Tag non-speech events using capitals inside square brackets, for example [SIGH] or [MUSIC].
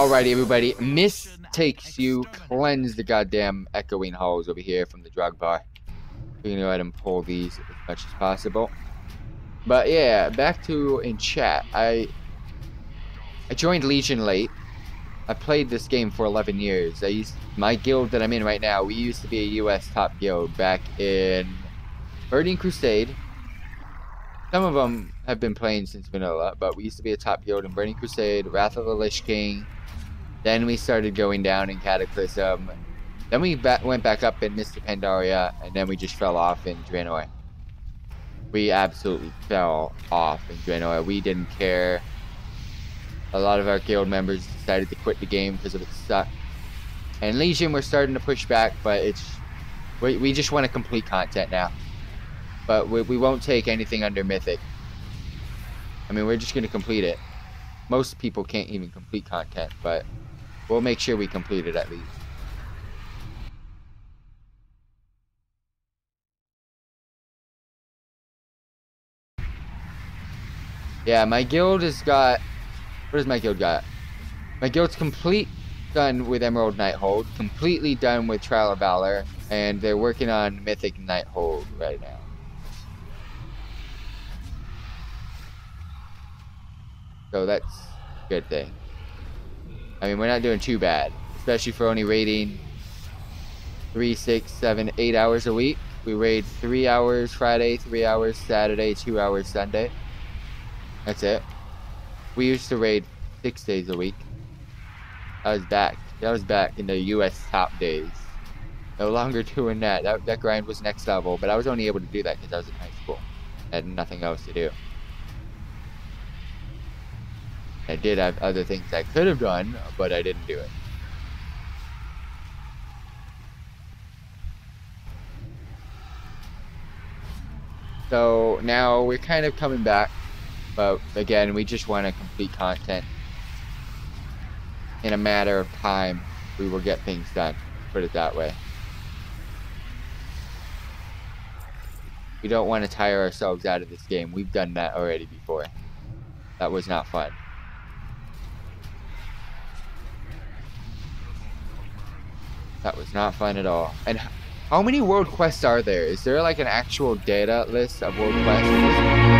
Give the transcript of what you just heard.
Alrighty, everybody. Mists take you cleanse the goddamn echoing halls over here from the Drogbar. We're gonna go ahead and pull these as much as possible. But yeah, back to in chat. I I joined Legion late. I played this game for 11 years. I used my guild that I'm in right now. We used to be a U.S. top guild back in Burning Crusade. Some of them have been playing since vanilla, but we used to be a top guild in Burning Crusade, Wrath of the Lich King. Then we started going down in Cataclysm. Then we ba went back up in Mists of Pandaria, and then we just fell off in Draenor. We absolutely fell off in Draenor. We didn't care. A lot of our guild members decided to quit the game because of its suck. And Legion, we're starting to push back, but it's we, we just want to complete content now. But we, we won't take anything under Mythic. I mean, we're just going to complete it. Most people can't even complete content, but we'll make sure we complete it at least. Yeah, my guild has got... What has my guild got? My guild's complete done with Emerald Nighthold, completely done with Trial of Valor, and they're working on Mythic Nighthold right now. So that's a good thing. I mean, we're not doing too bad, especially for only raiding three, six, seven, eight hours a week. We raid three hours Friday, three hours Saturday, two hours Sunday. That's it. We used to raid six days a week. I was back. I was back in the U.S. top days. No longer [LAUGHS] doing that. That, that grind was next level, but I was only able to do that because I was in high school. I had nothing else to do. I did have other things I could have done, but I didn't do it. So now we're kind of coming back, but again, we just want to complete content. In a matter of time, we will get things done, put it that way. We don't want to tire ourselves out of this game. We've done that already before. That was not fun. That was not fun at all. And how many world quests are there? Is there like an actual data list of world quests?